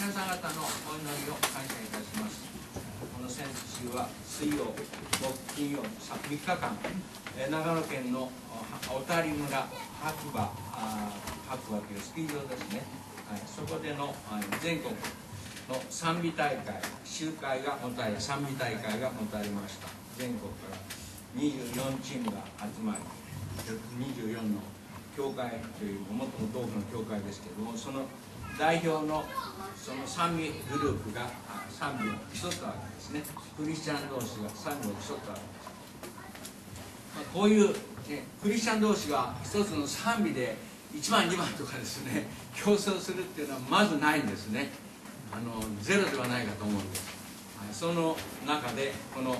皆さん方のお祈りを感謝いたします。この先週は水曜木金曜3日間長野県の小谷村白馬白馬というスキー場ですね、はい、そこでの全国の賛美大会集会が持たれ賛美大会が持たれました。全国から24チームが集まり24の教会というもともと多くの教会ですけどもその代表のその賛美グループが賛美を競ったわけですね。クリスチャン同士が賛美を競ったわけです、まあ、こういう、ね、クリスチャン同士が一つの賛美で1番2番とかですね競争するっていうのはまずないんですね。あのゼロではないかと思うんです、はい、その中でこの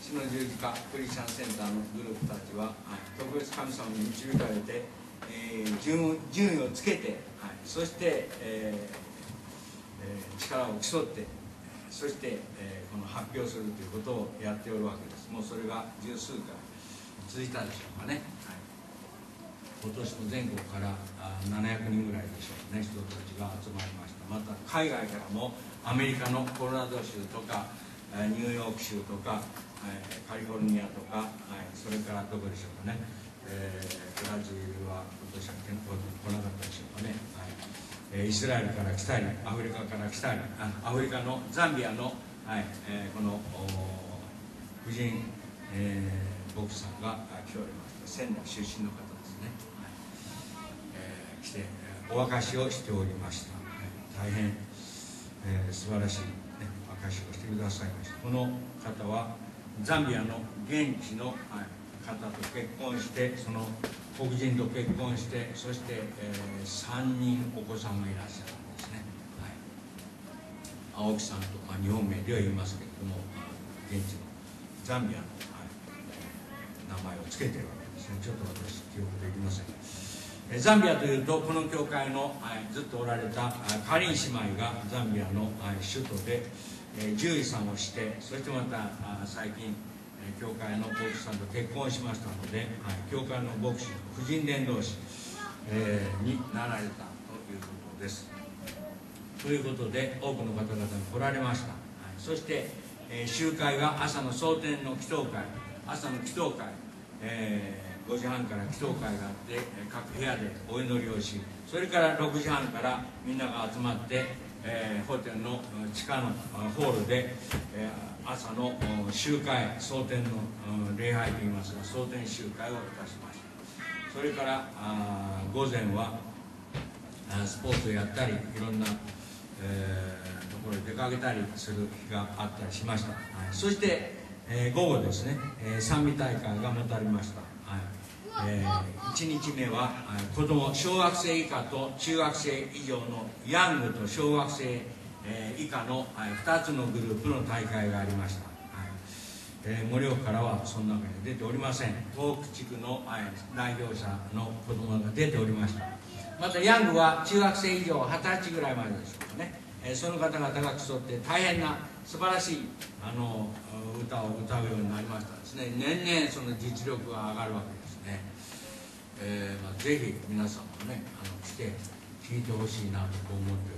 死の十字架クリスチャンセンターのグループたちは、特別神様に導かれて、えー、順順位をつけて、そして、えーえ、力を競ってそして、えー、この発表するということをやっておるわけです。もうそれが十数回続いたでしょうかね、はい、今年も全国からあ700人ぐらいでしょうね。人たちが集まりました。また海外からもアメリカのコロラド州とかニューヨーク州とかカリフォルニアとかそれからどこでしょうかね、えー、ブラジルは今年は来なかったでしょうかね、はい、イスラエルから来たりアフリカから来たりアフリカのザンビアの、はいえー、この婦人、えー、牧師さんが来ておりました仙台出身の方ですね、はい。えー、来てお明かしをしておりました、はい、大変、えー、素晴らしい、ね、明かしをしてくださいました。この方はザンビアの現地のはい方と結婚してその黒人と結婚してそして、えー、3人お子さんがいらっしゃるんですね、はい、青木さんと、まあ、日本名では言いますけれども現地のザンビアの、はい、名前を付けてるわけですね。ちょっと私記憶できません。ザンビアというとこの教会の、はい、ずっとおられたカリン姉妹がザンビアの、はい、首都でえ獣医さんをしてそしてまた最近教会の牧師さんと結婚しましたので、はい、教会の牧師婦人伝道師、えー、になられたということです。ということで多くの方々が来られました、はい、そして、えー、集会が朝の蒼天の祈祷会朝の祈祷会、えー、5時半から祈祷会があって各部屋でお祈りをしそれから6時半からみんなが集まってえー、ホテルの地下のホールで、えー、朝の集会蒼天の礼拝といいますが蒼天集会をいたしました。それから午前はスポーツをやったりいろんな、えー、ところに出かけたりする日があったりしました、はい、そして、えー、午後ですね、えー、賛美大会が持たれました。えー、1日目は子供小学生以下と中学生以上のヤングと小学生、えー、以下の、はい、2つのグループの大会がありました、はい。えー、盛岡からはその中に出ておりません。東北地区の、はい、代表者の子供が出ておりました。またヤングは中学生以上二十歳ぐらいまででしょうかね、えー、その方々が競って大変な素晴らしいあの歌を歌うようになりましたですね。年々その実力が上がるわけですね、えーまあ、ぜひ皆さんもねあの来て聞いてほしいなと思っており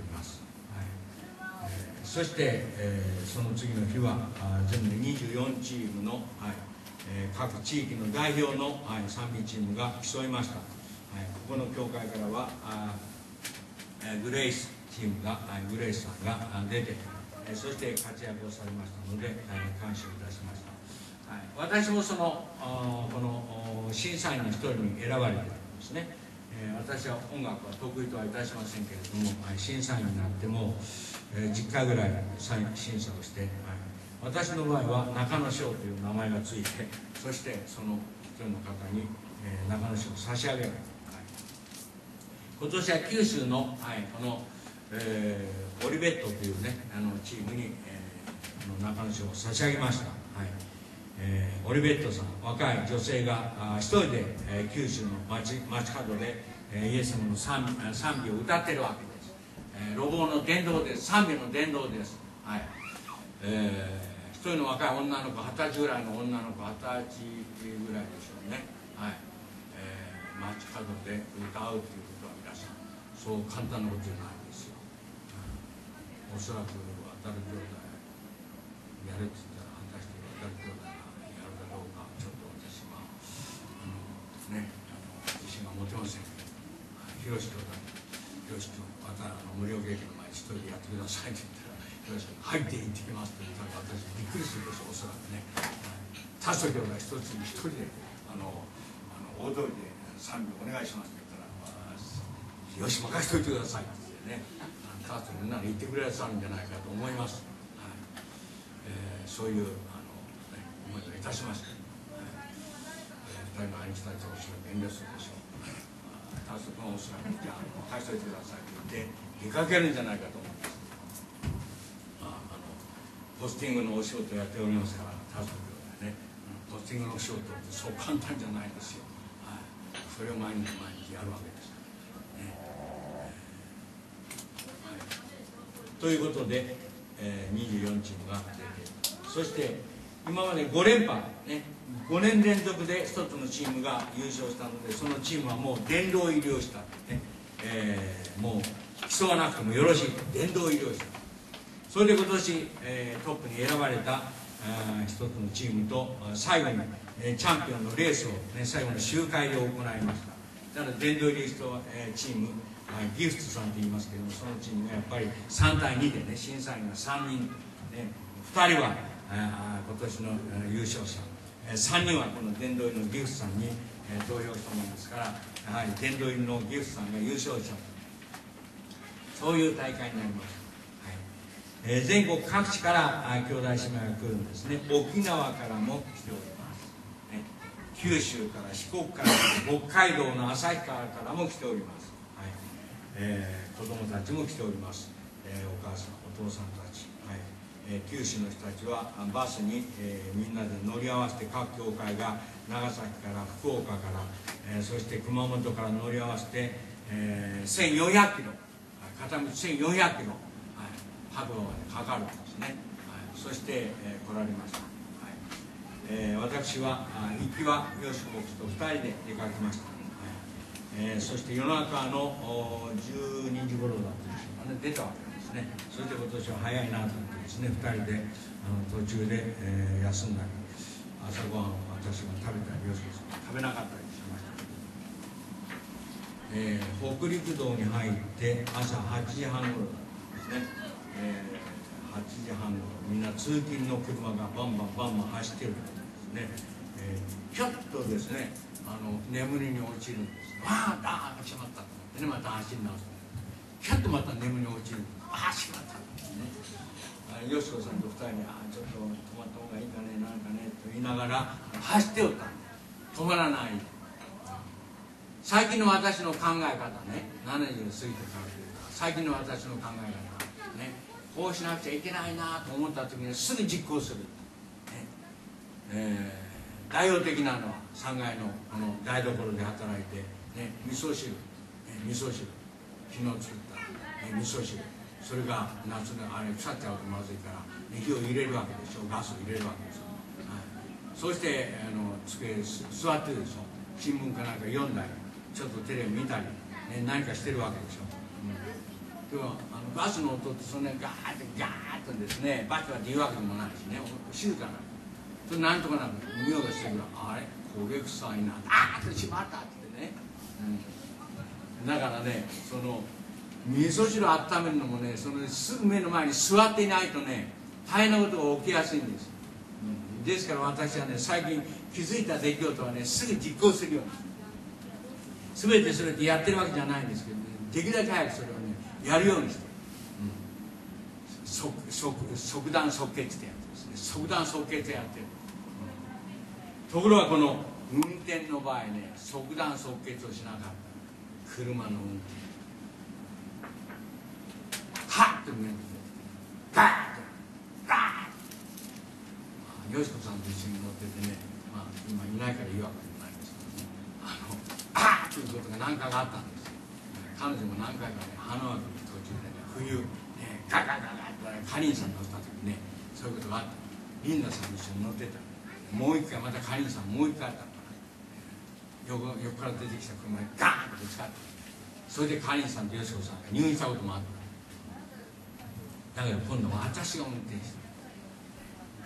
ます、そして、えー、その次の日は全部で24チームの、はいえー、各地域の代表の、はい、賛美チームが競いました、はい、ここの教会からはあ、えー、グレイスチームが、はい、グレイスさんが出て、えー、そして活躍をされましたので、えー、感謝いたしました。はい、私もそのこの審査員の一人に選ばれてるんですね、え、私は音楽は得意とはいたしませんけれども、審査員になっても、えー、10回ぐらい審査をして、私の場合は中野賞という名前がついてそしてその一人の方に、え、中野賞を差し上げる、はい、今年は九州の,、はい、この、えー、オリベットというねあのチームに、えー、中野賞を差し上げました、はい。えー、オリベットさん若い女性が一人で、えー、九州の街街角で、イエス様の賛賛美を歌ってるわけです、えー、路傍の伝道です。賛美の伝道です。はい、えー、一人の若い女の子二十歳ぐらいの女の子二十歳ぐらいでしょうね。はい、えー、街角で歌うということは皆さんそう簡単なことじゃないですよ、おそらく渡る兄弟やるって言ったら果たして渡る兄弟がやるかどうかちょっと私はあのねあの自信が持てませんけど広志兄弟広志君またあの無料劇の前に一人でやってくださいって言ったら広志君入って行ってきますって言ったら私びっくりするでしょおそらくね。田代兄弟一つに一人であのあの大通りで賛美お願いしますって言ったら、まあ、よし任せといてくださいって言ってねカートみんなに言ってくれたんじゃないかと思います、はい。えー、そういうあの、ね、思いをいたしました、はい。えー、2人の兄貴たちはおそらく遠慮するでしょう。タス君はおそらくじゃあ返しといてくださいと言って出かけるんじゃないかと思います。ああのポスティングのお仕事やっておりますからタス君はねポスティングのお仕事ってそう簡単じゃないですよ、はい、それを毎日毎日やるわけですはい。ということで、えー、24チームが出てそして今まで5連覇、ね、5年連続で1つのチームが優勝したのでそのチームはもう殿堂入りをした、ねえー、もう競わなくてもよろしい殿堂入りをした。それで今年、えー、トップに選ばれた1つのチームと最後に、えー、チャンピオンのレースを、ね、最後の集会で行いました。だから殿堂入りした、え、チーム、ギフトさんって言いますけどもそのチームがやっぱり3対2でね審査員が3人、ね、2人は今年の優勝者。3人はこの殿堂入りのギフトさんに、投票したものですからやはり殿堂入りのギフトさんが優勝者。そういう大会になります、はい。え、全国各地から兄弟姉妹が来るんですね。沖縄からも来ております、ね、九州から四国から北海道の旭川からも来ております。はい。えー、子供たちも来ております、えー、お母さんお父さんたち、はい、九州の人たちはバスに、えー、みんなで乗り合わせて各教会が長崎から福岡から、えー、そして熊本から乗り合わせて、えー、1400キロ片道1400キロ、はい、白馬までかかるんですね、はい、そして、えー、来られました、はいえー、私は行きはよし僕と2人で出かけました。えー、そして夜中の12時頃だったんでしょうかね。出たわけです。ね。それで今年は早いなと思ってですね2人であの途中で、えー、休んだり朝ごはんを私が食べたりよしこさん食べなかったりしましたえー、北陸道に入って朝8時半頃だったんですね、えー、8時半頃みんな通勤の車がバンバンバンバン走ってるんですね、えー、ひょっとですねあの眠りに落ちるんです。わあああしまったでねまた走り直す。ャッとまた眠りに落ちる。ああしまった。ねよしこさんと二人に「ああちょっと止まった方がいいかねなんかね」と言いながら走っておった止まらない。最近の私の考え方ね70過ぎてからというか最近の私の考え方ねこうしなくちゃいけないなと思った時にすぐ実行する、ね。えー、代表的なのは3階のこの台所で働いてね、味噌汁、ね、味噌汁。昨日作った、ね、味噌汁。それが夏のあれ腐っちゃうとまずいから火を入れるわけでしょ。ガスを入れるわけですよ、はい、そしてあの机座ってでしょ新聞かなんか読んだりちょっとテレビ見たり、ね、何かしてるわけでしょ、うん、でもあのガスの音ってそんなにガーッてガーッとですねバチバチ言うわけでもないしね。静かな。それなんとかなる匂いがしてくる。あれ？焦げ臭いな。あーってしまったってね、うん。だからねその味噌汁温めるのもねそのすぐ目の前に座っていないとね大変なことが起きやすいんです、うん、ですから私はね最近気づいた出来事はねすぐ実行するように。全てそれってやってるわけじゃないんですけどねできるだけ早くそれをねやるようにして、うん、即即即断即決ってやってですね。即断即決やってる、うん、ところがこの運転の場合ね即断即決をしなかった。車の運転はっと見えてガーッと。ガーッとよしこさんと一緒に乗っててね、まあ、今いないから言うわけでもないですけどね。あのあーということが何回かあったんですよ。彼女も何回かね花輪君途中でね冬ねガガガガッとカリンさん乗った時ねそういうことがあったリンダさんと一緒に乗ってたもう一回またカリンさんもう一回あった横横から出てきた車にガーンとぶつかってそれでカリンさんとヨシコさんが入院したこともあっただけど今度は私が運転して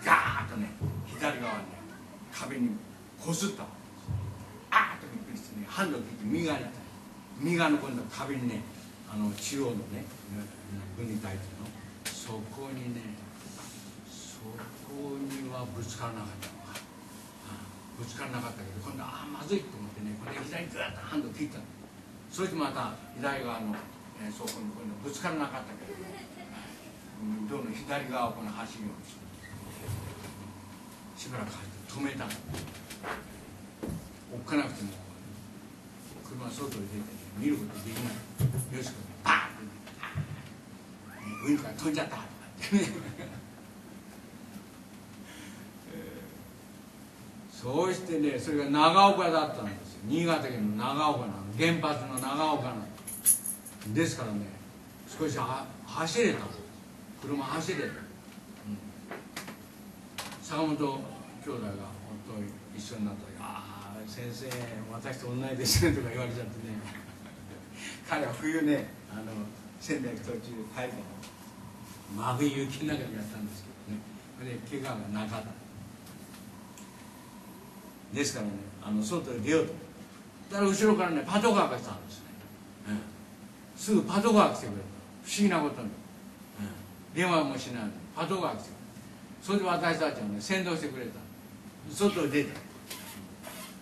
ガーッとね左側にね壁にこすった。あーっとびっくりしてねハンドを切って右側に行った。右側の今度壁にねあの中央のね分離帯っていうの。そこにねそこにはぶつからなかったのか、ぶつからなかったけど今度はああまずいと思ってねこれ左にグーッとハンドを切ったそしてまた左側の、えー、そこに今度ぶつからなかったけど、ね。うん、どうも左側をこの走るようにしばらく止めたのおっかなくても車外に出て、見ることできないよしこバーンって、ね、上から飛んじゃったとかってねそうしてねそれが長岡だったんですよ新潟県の長岡なの原発の長岡なのですからね少しは走れた車走れた、うん、坂本兄弟が本当に一緒になった時「ああ先生私と同じですね」とか言われちゃってね。彼は冬ねあの仙台途中帰るの真冬雪の中でやったんですけどね。それで怪我がなかった。ですからねあの外へ出ようと。だから後ろからねパトカーが来たんですね、うん、すぐパトカーが来てくれた。不思議なことに、うん、電話もしない。のパトカーが来てそれで私たちはね先導してくれた。外へ出た。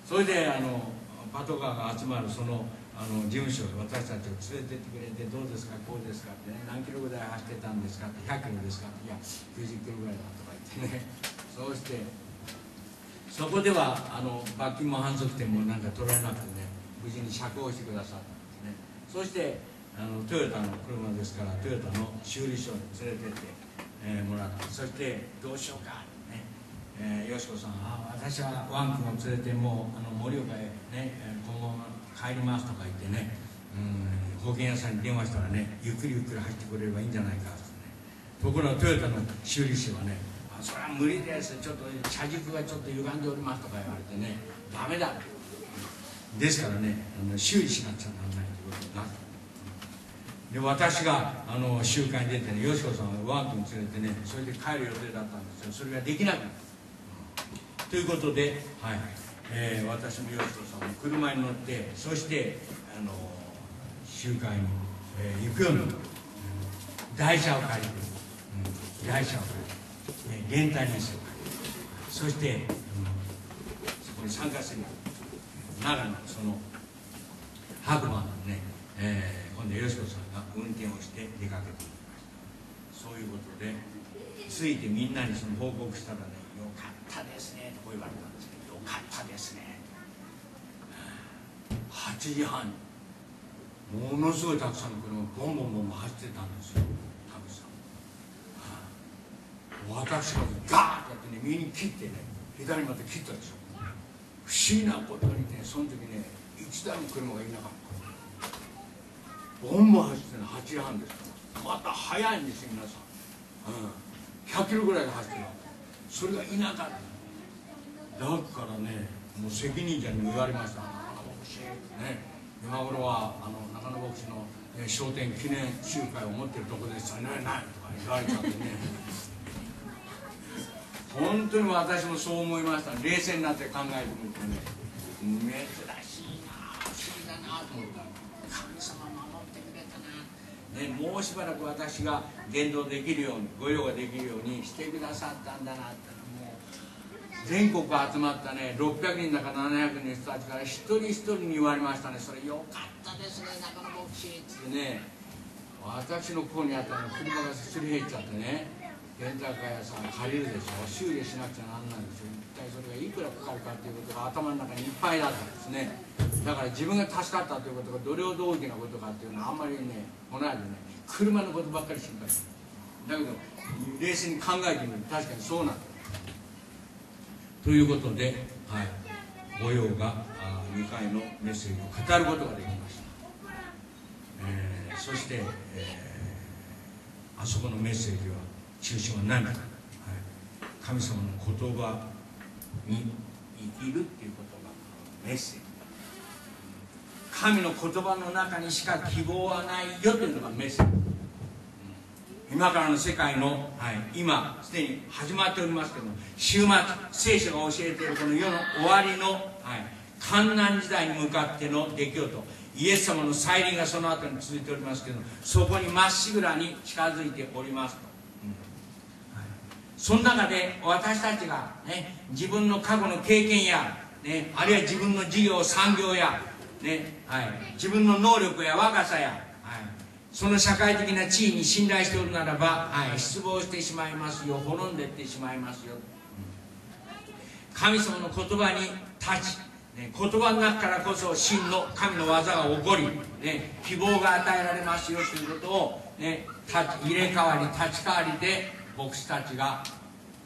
それであのパトカーが集まるそのあの事務所で私たちを連れてってくれてどうですかこうですかってね何キロぐらい走ってたんですかって100キロですかっていや90キロぐらいだとか言ってね。そうしてそこではあの罰金も反則点もなんか取られなくてね無事に釈放してくださったんですね。そしてあのトヨタの車ですからトヨタの修理所に連れてって、えー、もらってそしてどうしようかねえー、よしこさんあ私はワン君を連れてもうあの盛岡へね今後帰りますとか言ってねうん保険屋さんに電話したらねゆっくりゆっくり入ってくれればいいんじゃないかってね。僕のトヨタの修理士はねあそれは無理です。ちょっと車軸がちょっと歪んでおりますとか言われてねダメだですからねあの修理しなくちゃならないということになったで私があの集会に出てねよしこさんはワン君連れてねそれで帰る予定だったんですよ。それができなくなった。ということで、はいえー、私もよしこさんも車に乗ってそしてあの集会に、えー、行くようになった。台車を借りて、うん、台車を借りて連帯の人そして、うん、そこに参加する奈良のその白馬のね、えー、今度よしこさんが運転をして出かけていきました。そういうことでついてみんなにその報告したらね「よかったですね」とこう言われたんですけど「よかったですね」8時半ものすごいたくさんの車がボンボンボンボン走ってたんですよ。田口さん。私がガーッとやってね右に切ってね左まで切ったでしょ不思議なことにねその時ね一台の車がいなかった。ボンボン走ってね8時半ですからまた速いんですよ皆さん、うん、100キロぐらいで走ってるそれがいなかっただからねもう責任者にも言われました中野牧師ね今頃はあの中野牧師の、ね、商店記念集会を持ってるとこですよねないとか言われちゃってね本当に私もそう思いました。冷静になって考えてみるとね珍しいな不思議だなと思った。神様守ってくれたな、ね、もうしばらく私が言動できるように御用ができるようにしてくださったんだなってもう全国集まったね600人だか700人の人たちから一人一人に言われましたね。それよかったですね中野牧師。ってね私の方にあったの車がすり減っちゃってね。レンタカー屋さん借りるでしょ。修理しなくちゃなんないでしょ一体それがいくらかかるかっていうことが頭の中にいっぱいだったんですね。だから自分が助かったということがどれほど大きなことかっていうのはあんまりねこの間ね車のことばっかり心配してだけど冷静に考えてみると確かにそうなんだということで、はい、御用が2回のメッセージを語ることができました、えー、そして、えー、あそこのメッセージは中心は何か、はい、神様の言葉に生きるっていうことがメッセージ。神の言葉の中にしか希望はないよというのがメッセージ、今からの世界の、はい、今すでに始まっておりますけども終末聖書が教えているこの世の終わりの、はい、観難時代に向かっての出来事。イエス様の再臨がその後に続いておりますけどそこにまっしぐらに近づいておりますと、その中で私たちが、ね、自分の過去の経験や、ね、あるいは自分の事業産業や、ねはい、自分の能力や若さや、はい、その社会的な地位に信頼しておるならば、はい、失望してしまいますよ滅んでいってしまいますよ、神様の言葉に立ちね、言葉の中からこそ真の神の技が起こり、ね、希望が与えられますよということを、ね、入れ替わり立ち替わりで牧師たちが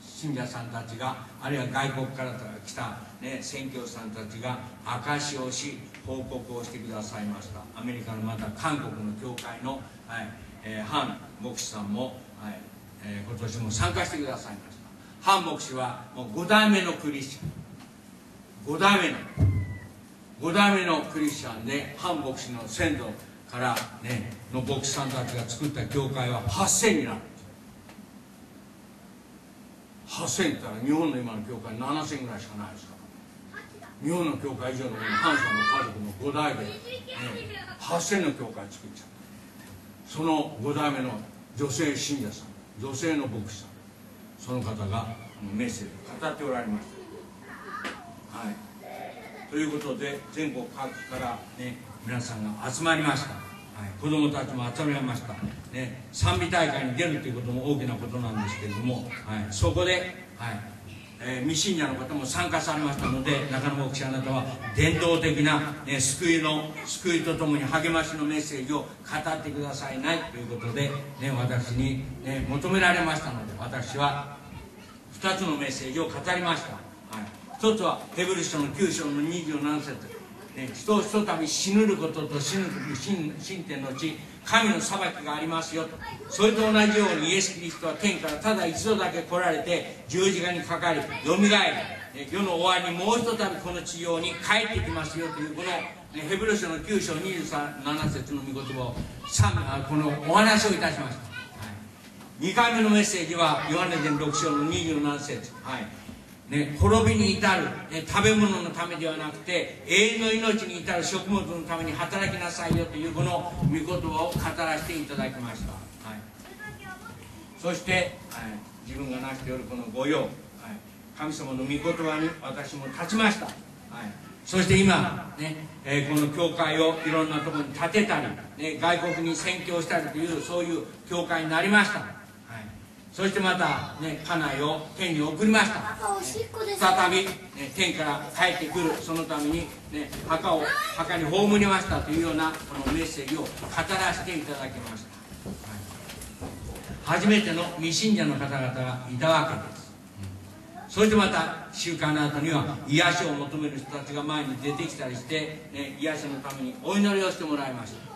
信者さんたちがあるいは外国から来た、ね、宣教師さんたちが証しをし報告をしてくださいました。アメリカのまた韓国の教会の、はいえー、ハン牧師さんも、はいえー、今年も参加してくださいました。ハン牧師はもう5代目のクリスチャン。5代目の5代目のクリスチャンで反牧師の先祖からねの牧師さんたちが作った教会は8000になる8000ったら日本の今の教会7000ぐらいしかないですから日本の教会以上のハンさんの家族の5代で、ね、8000の教会作っちゃった。その5代目の女性信者さん女性の牧師さんその方がメッセージを語っておられました。はい、ということで全国各地から、ね、皆さんが集まりました、はい、子どもたちも集まりました、ね、賛美大会に出るということも大きなことなんですけれども、はい、そこで、はいえー、未信者の方も参加されましたので中野牧師あなたは伝統的な、ね、救いの救いとともに励ましのメッセージを語ってくださいないということで、ね、私に、ね、求められましたので私は2つのメッセージを語りました。一つはヘブル書の9章の27節。人をひとたび死ぬることと死ぬ神天の地神の裁きがありますよと。それと同じようにイエス・キリストは天からただ一度だけ来られて十字架にかかりよみがえり世の終わりにもうひとたびこの地上に帰ってきますよというこのヘブル書の9章27節の御言葉をこのお話をいたしました、2回目のメッセージはヨハネ伝6章の27節。はい。ね、滅びに至る、ね、食べ物のためではなくて永遠の命に至る食物のために働きなさいよというこの御言葉を語らせていただきました、はい、そして、はい、自分が成しておるこの御用、はい、神様の御言葉に私も立ちました、はい、そして今、ねえー、この教会をいろんなところに建てたり、ね、外国に宣教したりというそういう教会になりました。そしてまた、ね、家内を天に送りました。再び、ね、天から帰ってくるそのために、ね、墓を墓に葬りましたというようなこのメッセージを語らせていただきました、はい、初めての未信者の方々がいたわけです、そしてまた集会の後には癒しを求める人たちが前に出てきたりして、ね、癒しのためにお祈りをしてもらいました、はい、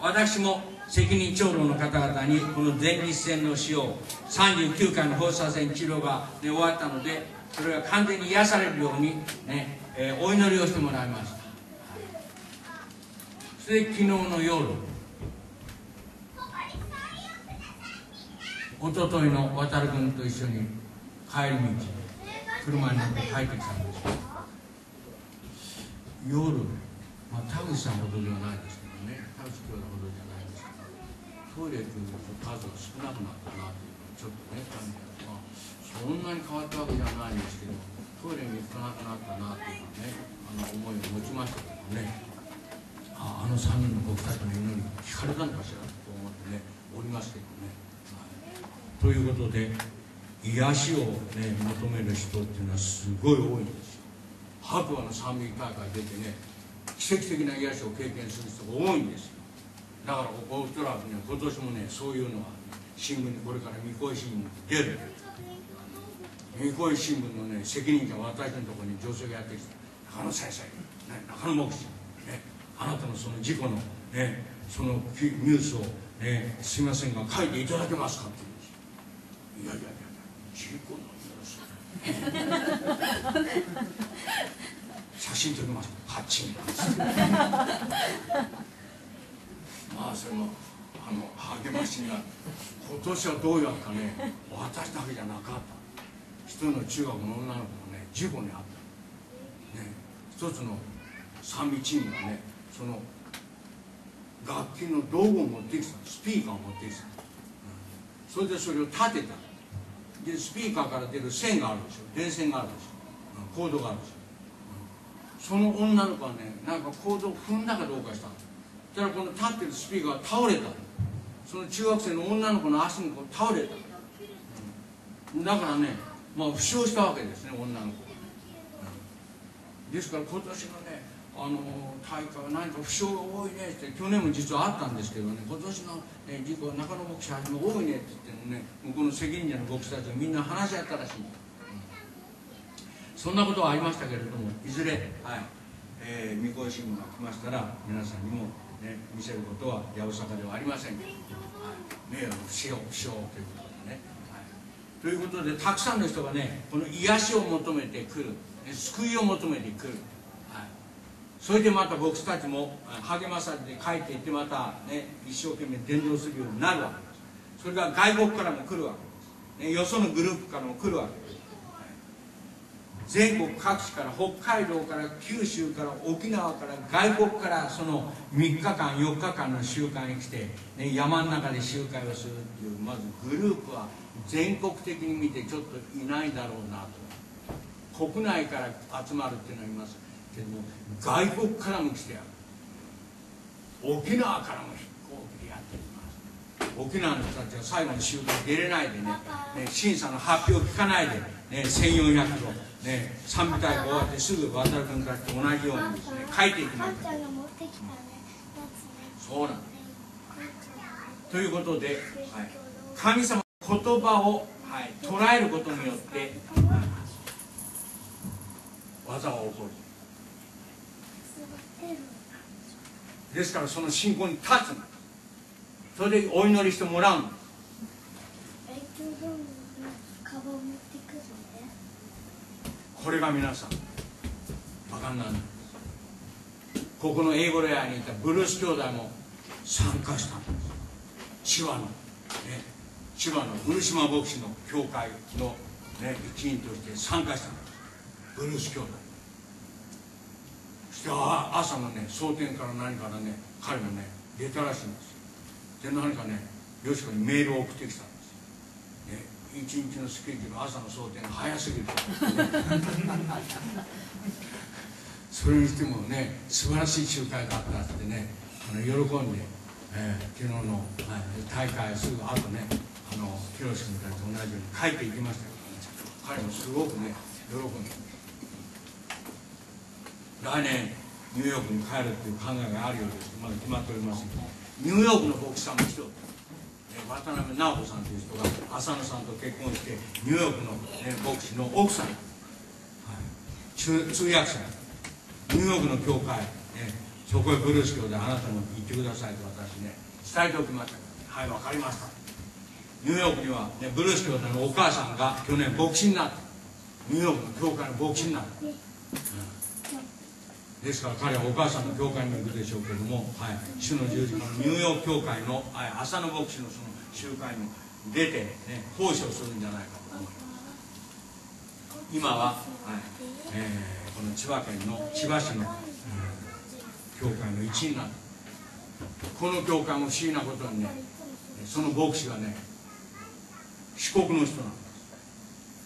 私も責任長老の方々にこの前立腺の使用39回の放射線治療が、ね、終わったのでそれが完全に癒されるようにね、えー、お祈りをしてもらいました。それで昨日の夜おとといの渡君と一緒に帰り道車に乗って帰ってきたんです。夜、まあ、田口さんほどではないですけどね。田口兄弟ほどじゃないですけど。トイレっていう数が少なくなったなっていうのをちょっとね感じた。まあそんなに変わったわけじゃないんですけどトイレに行かなくなったなっていうのねあの思いを持ちましたけどね。ああの3人の僕たちの祈り聞かれたのかしらと思ってねおりますけどね、はい、ということで癒しをね求める人っていうのはすごい多いんですよ。白馬の賛美大会出てね奇跡的な癒しを経験する人が多いんですよ。だからおそらくね今年もねそういうのは、新聞にこれから三越新聞に出る。三越新聞のね責任者私のところに女性がやってきて中野先生、ね、中野牧師、ね、あなたのその事故の、ね、そのニュースを、ね、すいませんが書いていただけますかって言うんですいやいやいや事故のニュース。写真撮りますパチンなんですまあそれもあの励ましになる。今年はどうやったね。私だけじゃなかった。一人の中学の女の子もね事故に遭った。ね一つの賛美チームがねその楽器の道具を持ってきた。スピーカーを持ってきた、うん、それでそれを立てた。でスピーカーから出る線があるでしょ。電線があるでしょ、うん、コードがあるでしょ、その女の子はねなんかコードを踏んだかどうかしたそしたらこの立ってるスピーカーが倒れたその中学生の女の子の足にこう倒れた、だからねまあ負傷したわけですね女の子が、うん、ですから今年のねあの大会は何か負傷が多いねって去年も実はあったんですけどね今年の、ね、事故は中野牧師はじめ多いねって言ってね向こうの責任者の牧師たちがみんな話し合ったらしい、そんなことはありましたけれどもいずれ、はい。えー、御子新聞が来ましたら皆さんにも、ね、見せることは八百坂ではありませんけど、はい、迷惑しようしようということでね、はい、ということでたくさんの人がねこの癒しを求めてくる救いを求めてくる。はい。それでまた僕たちも励まされて帰っていってまた、ね、一生懸命伝道するようになるわけです。それが外国からも来るわけです、ね、よそのグループからも来るわけです。全国各地から北海道から九州から沖縄から外国からその3日間4日間の集会に来て、ね、山の中で集会をするっていうまずグループは全国的に見てちょっといないだろうなと。国内から集まるっていうのはいますけども外国からも来てやる。沖縄からも飛行機でやってきます。沖縄の人たちは最後の集会出れないでねね審査の発表を聞かないで、ね、1400キロ、ね、賛美大会終わってすぐ渡る君たちと同じようにですね書いていきますそうなんですということで、はい、神様の言葉を、はい、捉えることによって、技が起こる。ですからその信仰に立つそれでお祈りしてもらうこれが皆さん分かんないここの英語レアにいたブルース兄弟も参加したんです千葉の、ね、千葉の古島牧師の教会の、ね、一員として参加したんですブルース兄弟そして朝のね蒼天から何からね彼もね出たらしいんですで何かねよしこにメールを送ってきた、一日のスケジュール朝の蒼天が早すぎるそれにしてもね素晴らしい集会があったってねあの喜んで、えー、昨日の、はい、大会すぐ後ねあのヒロシ君たちと同じように書いていきましたけどね彼もすごくね喜んで。来年ニューヨークに帰るっていう考えがあるようです。まだ決まっておりませんニューヨークの牧師さんも一人。渡辺直子さんという人が浅野さんと結婚してニューヨークの、ね、牧師の奥さん、はい、通訳者ニューヨークの教会、ね、そこへブルース教であなたも行ってくださいと私ね伝えておきましたはい分かりましたニューヨークには、ね、ブルース教でのお母さんが去年牧師になったニューヨークの教会の牧師になった、うんですから彼はお母さんの教会にも行くでしょうけども、はい、主の十字架のニューヨーク教会の、はい、浅野牧師のその集会に出て、ね、奉仕をするんじゃないかと思います今は、はい。えー、この千葉県の千葉市の、うん、教会の一員なんこの教会も不思議なことにねその牧師がね四国の人なんで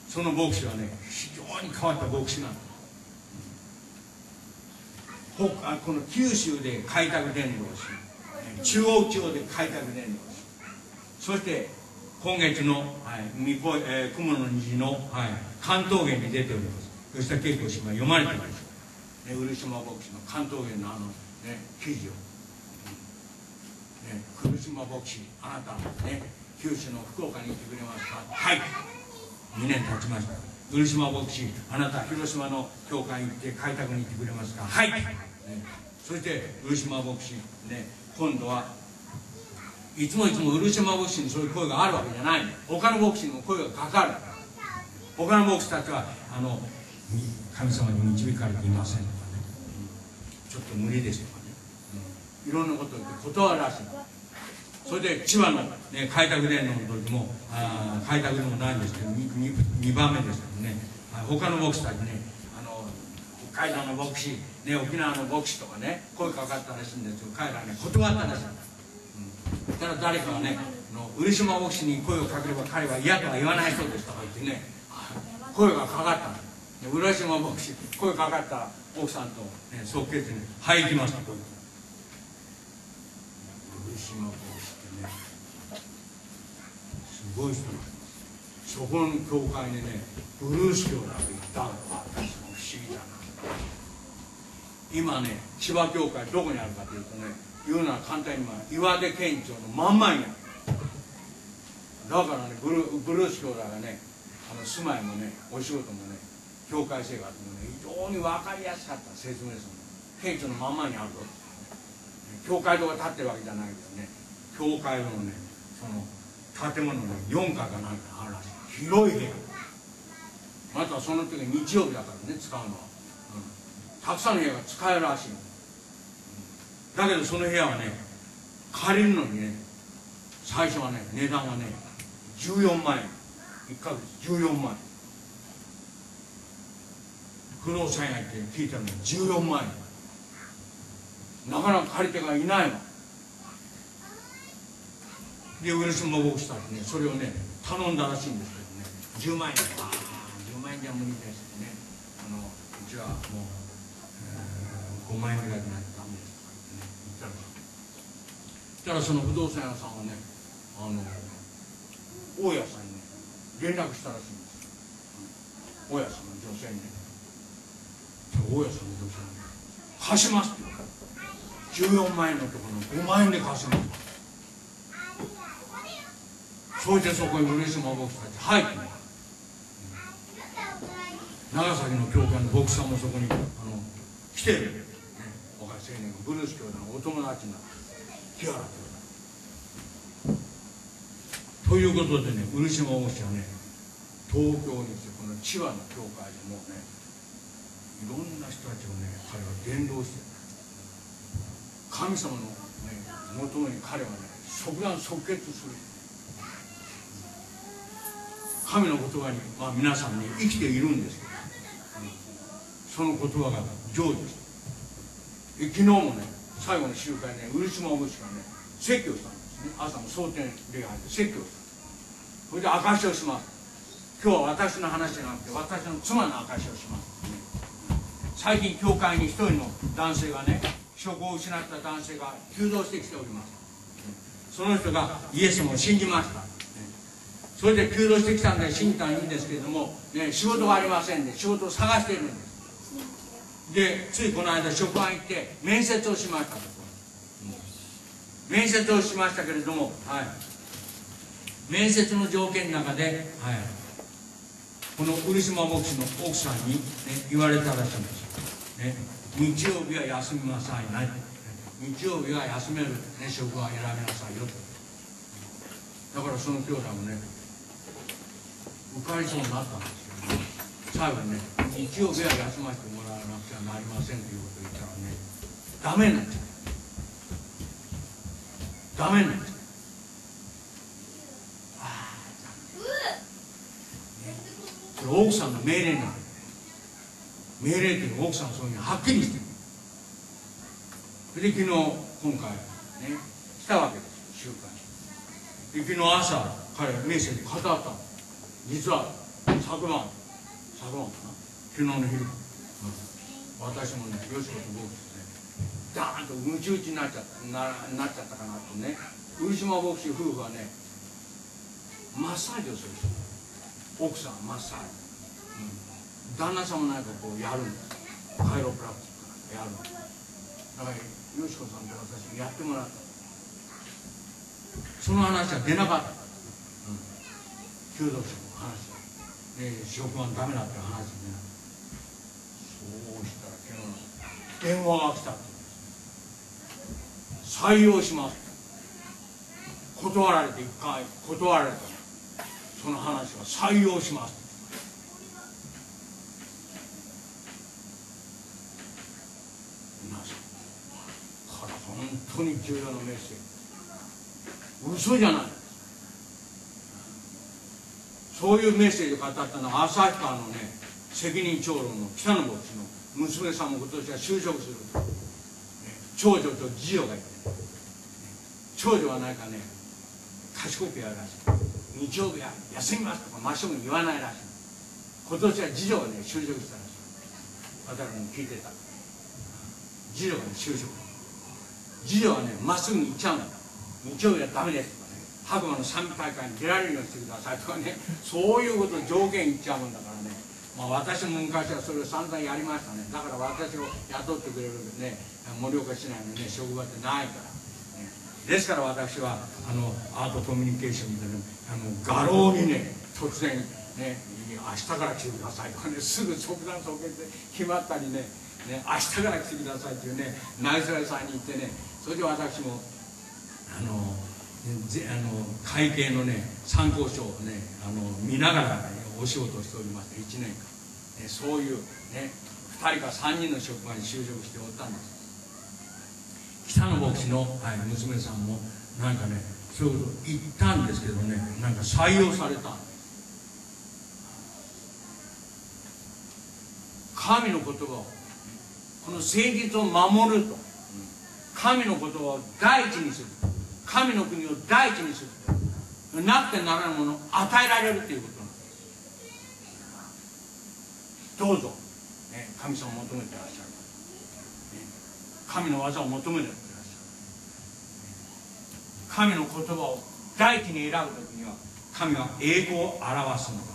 すその牧師はね非常に変わった牧師なんですこの九州で開拓伝道し中央地方で開拓伝道しそして今月の、はい、みこえー、雲の虹の、はい、関東源に出ております。吉田恵子氏が読まれてます、ね、漆島牧師の関東源のあの、ね、記事を、ね、来島牧師あなた、ね、九州の福岡に行ってくれますか？はい。2年経ちました。漆島牧師あなた広島の教会に行って開拓に行ってくれますか？はい、ね、そして漆島牧師ね今度はいつもいつも漆島牧師にそういう声があるわけじゃない他の牧師にも声がかかる他の牧師たちはあの神様に導かれていませんとかね、ちょっと無理ですとかね、いろんなことを言って断らしいそれで千葉の、ね、開拓伝の時もあ開拓でもないんですけど 2, 2, 番目ですけどね。他の牧師たちねあの北海道の牧師、ね、沖縄の牧師とかね声かかったらしいんですけど彼らね断ったらしい。ただ誰かがねの漆島牧師に声をかければ彼は嫌とは言わない人ですとか言ってね声がかかった。浦島牧師声かかった奥さんと、ね、即決に「はい行きます」と漆島牧師ってね。すごい人なんですそこの教会にねブルース教が行ったのは私も不思議だな。今ね千葉教会どこにあるかというとね言うのは簡単に言岩手県庁の真ん前にある。だからねブルブルース兄弟がねあの住まいもねお仕事もね教会生活もね非常に分かりやすかった説明するの。県庁のまんまにあるぞ。教会堂が建ってるわけじゃないけどね教会のねその建物の4階かなんかあるらしい。広い部屋またその時日曜日だからね使うのは、うん、たくさんの部屋が使えるらしいの、だけどその部屋はね借りるのにね最初はね値段がね14万円。1ヶ月14万円。不動産屋って聞いたのに14万円。なかなか借り手がいないわ。で漆も僕したんでねそれをね頼んだらしいんですけどね。10万円。ああ10万円じゃ無理ですってね。あのうちはもう、えー、5万円ぐらいじゃない。とダメですとか言ってね言ったらそしたらその不動産屋さんはねあの大家さんにね連絡したらしいんです。大家さんの女性にね。大家さんの女性に「貸します」って言うから14万円のところ5万円で貸しますそしてそこに嬉しい僕たち入って長崎の教会の牧師さんもそこにあの来てる、ね、若い青年がブルース教団のお友達になって木原教ということでね漆島大師はね東京に来てこの千葉の教会でもねいろんな人たちをね彼は伝道してる神様の、ね、元に彼はね即断即決する。神の言葉に、まあ、皆さんに生きているんですけど、その言葉が成就して昨日もね最後の集会ね漆島大師がね説教したんですね。朝の蒼天礼拝で説教した。それで証しをします。今日は私の話じゃなくて私の妻の証しをします。最近教会に一人の男性がね職を失った男性が急増してきております。その人がイエスも信じました。それで急増してきたんで信じたらいいんですけれども、ね、仕事がありませんで仕事を探しているんです。でついこの間職場に行って面接をしました面接をしましたけれども、はい、面接の条件の中で、はい、この漆島牧師の奥さんに、ね、言われたらしいんです、ね、日曜日は休みなさいね。日曜日は休める、ね、職は選びなさいよ。とだからその兄弟もね受かりそうになったんですけど、ね、最後にね日曜日は休ませてもらなりませんということを言ったらねダメになっちゃうダメになっちゃう奥さんの命令なの命令っていうのは奥さんそういうのはっきりしてるそれで昨日今回ね来たわけですよ集会で昨日朝彼メッセージ語ったの実は昨晩昨晩かな昨日の昼、うん、私もね吉本僕ですねダーンとムチ打ちになっちゃったななっちゃったかなとね上島牧師夫婦はねマッサージをする人。奥さんマッサージ。旦那さんもなんかこうやるんですカイロプラクティックなんかやるんですだからよしこさんと私にやってもらった。その話は出なかった、うん、弓道師の話。で職場ダメだって話で、ね、そうした。電話が来たって採用します断られて一回断られたその話は採用します。当に重要なメッセージ。嘘じゃないそういうメッセージを語ったのは旭川のね責任長老の北野牧師の娘さんも今年は就職する、ね、長女と次女がいて、ね、長女は何かね賢くやるらしい。日曜日は休みますとか真正面言わないらしい。今年は次女がね就職したらしい。私も聞いてた。次女がね就職。次女はねまっすぐに行っちゃうんだ。日曜日はダメですとかね。白馬の賛美大会に出られるようにしてくださいとかね。そういうこと条件言っちゃうもんだからね。まあ、私も昔はそれを散々やりましたね。だから私を雇ってくれるね盛岡市内のね職場ってないから、ね、ですから私はあのアートコミュニケーションで、ね、あの画廊にね突然ね明日から来てくださいとかね すぐ即断即決で決まったりねね明日から来てくださいっていうね内政さんに行ってねそれで私もあのあの会計のね参考書をねあの見ながら、ね、お仕事をしておりまして1年間、ね、そういうね2人か3人の職場に就職しておったんです。北野牧師の、はい、娘さんもなんかねそういうこと言ったんですけどねなんか採用された。神の言葉をこの誠実を守ると。神の言葉を第一にする。神の国を第一にする。なくてならないものを与えられるということなんですどうぞ、ね、神様を求めてらっしゃる、ね、神の技を求めてらっしゃる。神の言葉を第一に選ぶ時には神は栄光を表すの